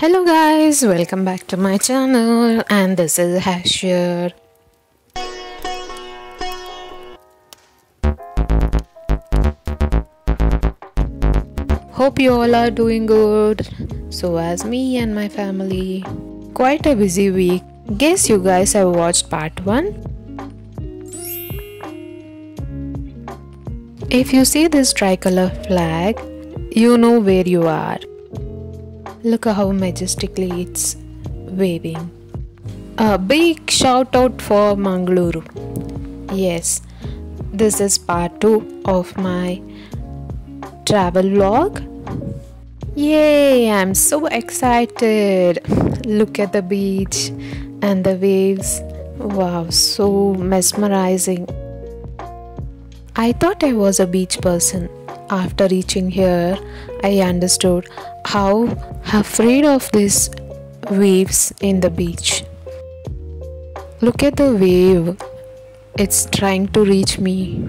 Hello guys, welcome back to my channel and this is Hashir. Hope you all are doing good. So as me and my family, quite a busy week. Guess you guys have watched part 1. If you see this tricolor flag, you know where you are. Look how majestically it's waving. A big shout out for Mangaluru. Yes, this is part 2 of my travel vlog. Yay, I'm so excited. Look at the beach and the waves. Wow, so mesmerizing. I thought I was a beach person. After reaching here, I understood how afraid of these waves in the beach. Look at the wave. It's trying to reach me.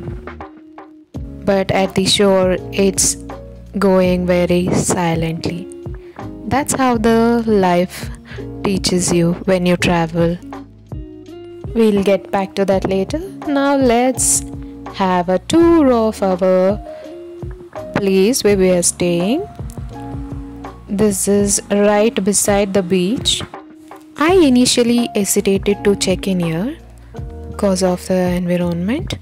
But at the shore, it's going very silently. That's how the life teaches you when you travel. We'll get back to that later. Now let's have a tour of our place where we are staying. This is right beside the beach. I initially hesitated to check in here because of the environment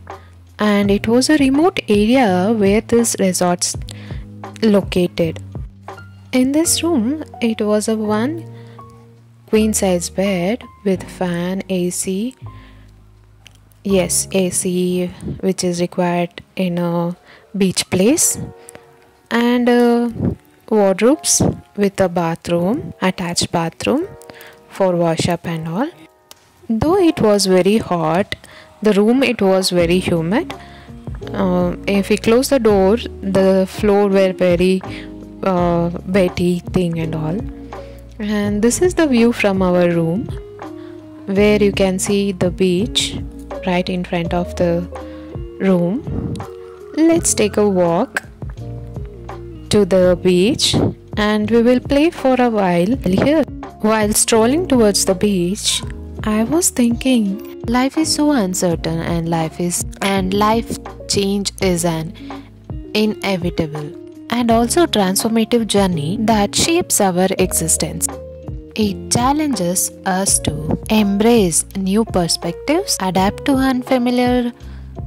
and it was a remote area where this resort's located. In this room, it was a one queen size bed with fan, AC. Yes, AC, which is required in a beach place, and uh, wardrobes with a bathroom, attached bathroom for wash up and all. Though it was very hot, the room it was very humid. Uh, if we close the door, the floor were very uh, wetty thing and all. And this is the view from our room, where you can see the beach right in front of the room. Let's take a walk to the beach and we will play for a while here. While strolling towards the beach, I was thinking life is so uncertain and life is and life change is an inevitable and also transformative journey that shapes our existence. It challenges us to embrace new perspectives, adapt to unfamiliar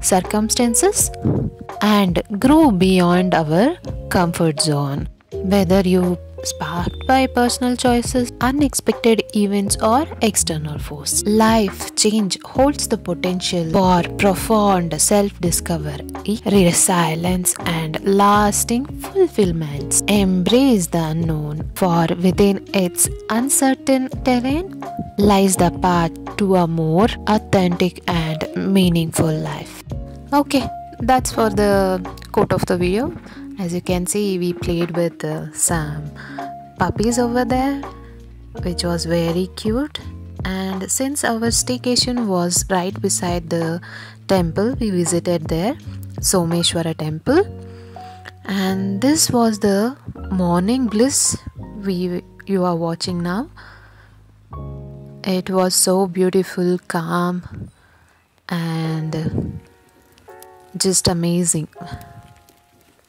circumstances, and grow beyond our comfort zone. Whether you sparked by personal choices, unexpected events, or external force. Life change holds the potential for profound self discovery, resilience, and lasting fulfillments. Embrace the unknown, for within its uncertain terrain lies the path to a more authentic and meaningful life. Okay, that's for the quote of the video. As you can see we played with uh, some puppies over there which was very cute. And since our staycation was right beside the temple we visited there someshwara temple. And this was the morning bliss we you are watching now. It was so beautiful calm and just amazing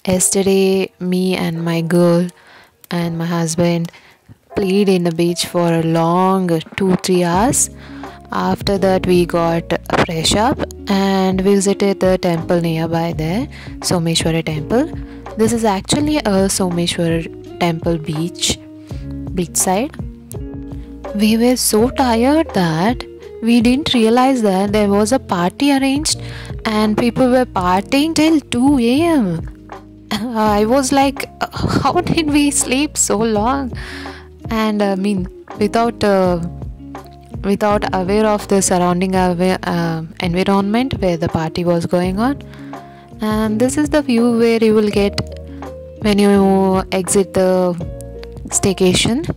Yesterday, me and my girl and my husband played in the beach for a long two three hours. After that, we got fresh up and visited the temple nearby there, Someshwara Temple. This is actually a Someshwara Temple beach, beachside. We were so tired that we didn't realize that there was a party arranged and people were partying till 2 a.m. I was like, how did we sleep so long? And I mean, without uh, without aware of the surrounding uh, environment where the party was going on. And this is the view where you will get when you exit the staycation.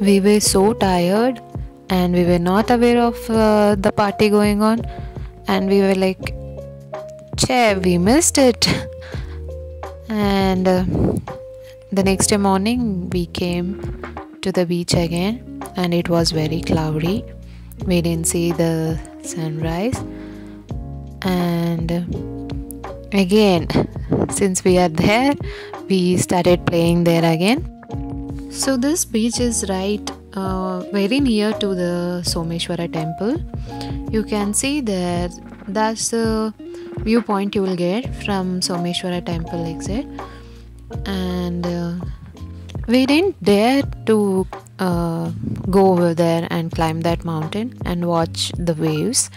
We were so tired and we were not aware of uh, the party going on, and we were like, "Che, we missed it." and uh, the next day morning we came to the beach again and it was very cloudy. We didn't see the sunrise. And again since we are there we started playing there again. So this beach is right uh, very near to the someshwara temple. You can see there. That's the viewpoint you will get from someshwara temple exit. And uh, we didn't dare to uh, go over there and climb that mountain and watch the waves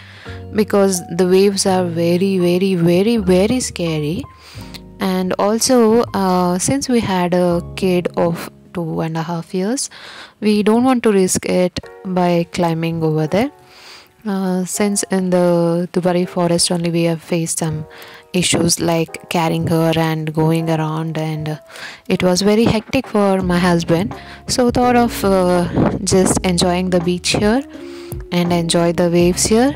because the waves are very very very very scary. And also uh, since we had a kid of two and a half years. We don't want to risk it by climbing over there. Uh, since in the Dubare forest only we have faced some issues like carrying her and going around and uh, it was very hectic for my husband. So thought of uh, just enjoying the beach here and enjoy the waves here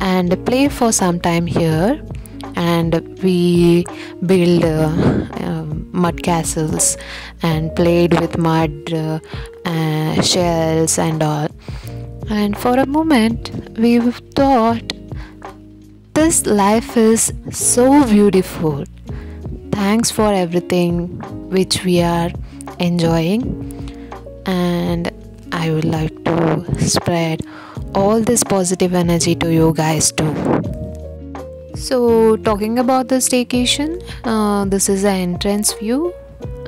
and play for some time here. And we build uh, um, mud castles and played with mud uh, uh, shells and all and for a moment we thought this life is so beautiful. Thanks for everything which we are enjoying, and I would like to spread all this positive energy to you guys too. So, talking about the staycation, uh, this is the entrance view,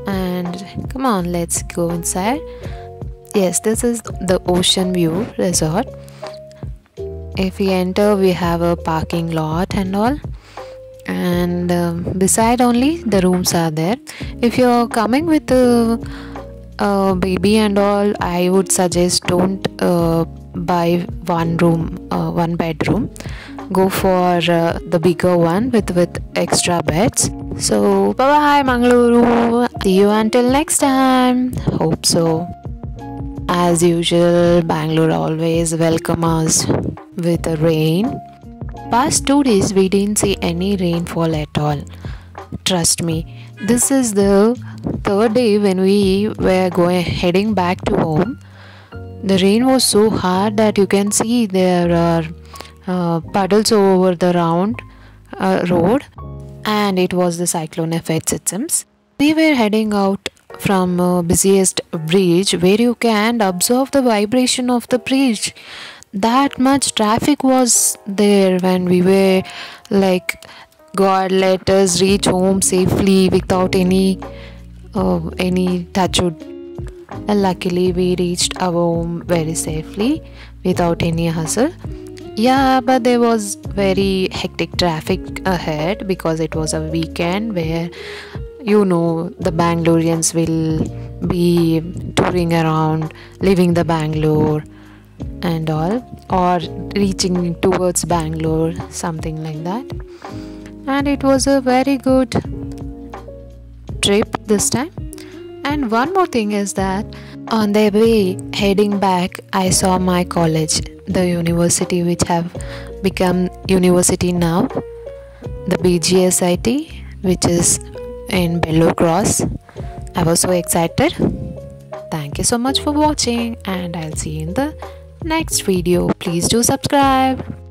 and come on, let's go inside. Yes, this is the Ocean View Resort. If we enter we have a parking lot and all. And um, beside only the rooms are there. If you're coming with a, a baby and all i would suggest don't uh, buy one room uh, one bedroom go for uh, the bigger one with with extra beds so bye bye mangaluru see you until next time hope so as usual, Bangalore always welcome us with the rain. Past two days we didn't see any rainfall at all. Trust me, this is the third day when we were going heading back to home. The rain was so hard that you can see there are uh, puddles over the round uh, road, and it was the cyclone effect systems. We were heading out from uh, busiest bridge where you can observe the vibration of the bridge. That much traffic was there when we were like god let us reach home safely without any uh, any touch luckily we reached our home very safely without any hassle yeah but there was very hectic traffic ahead because it was a weekend where you know the Bangaloreans will be touring around, leaving the Bangalore and all, or reaching towards Bangalore, something like that. And it was a very good trip this time. And one more thing is that on their way heading back, I saw my college, the university which have become university now, the BGSIT, which is in Bellur Cross. I was so excited. Thank you so much for watching and I'll see you in the next video. Please do subscribe.